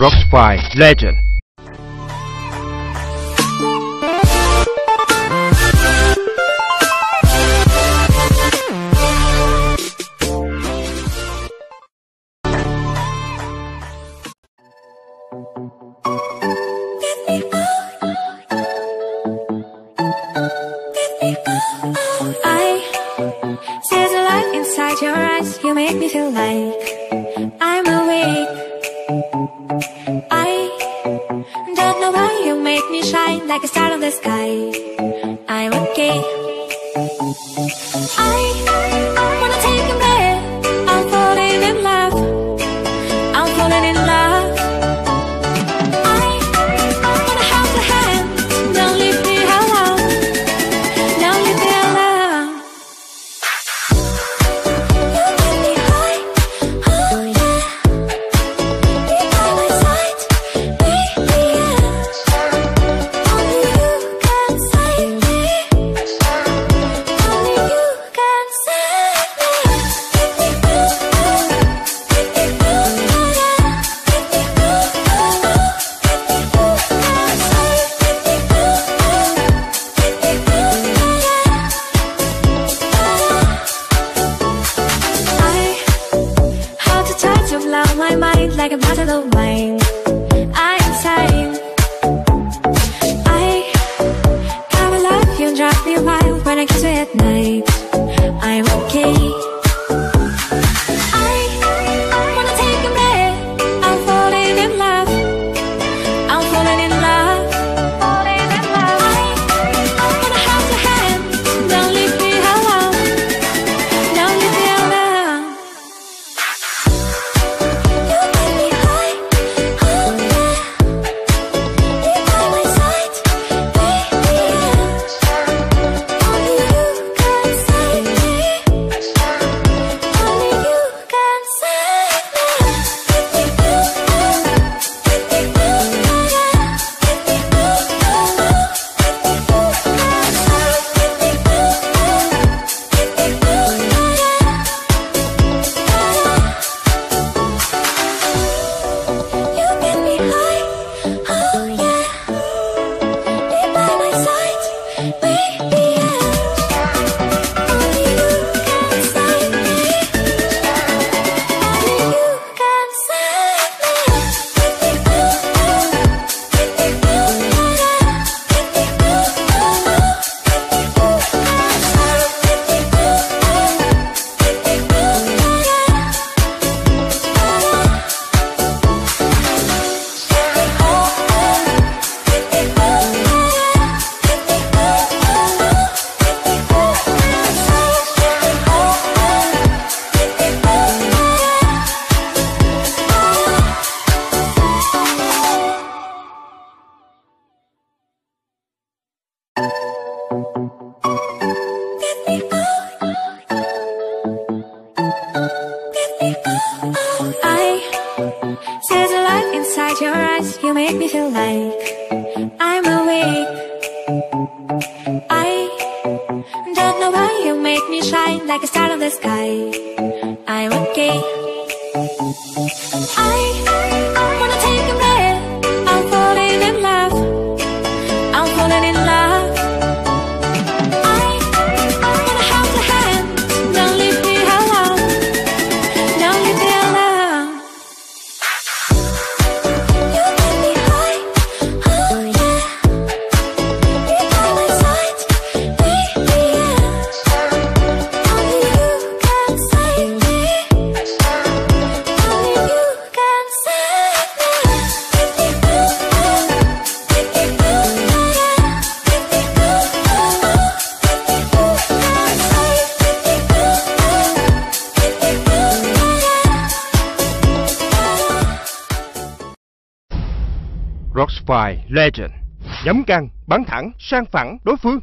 rocked by Legend. I see the light inside your eyes You make me feel like I'm awake I don't know why you make me shine like a star in the sky. I'm okay. like a bottle of wine. I am time we I, There's a light inside your eyes. You make me feel like I'm awake. I don't know why you make me shine Like a star of the sky. I'm okay. Rockspy Legend. Nhắm căng, bắn thẳng, sang phẳng, đối phương.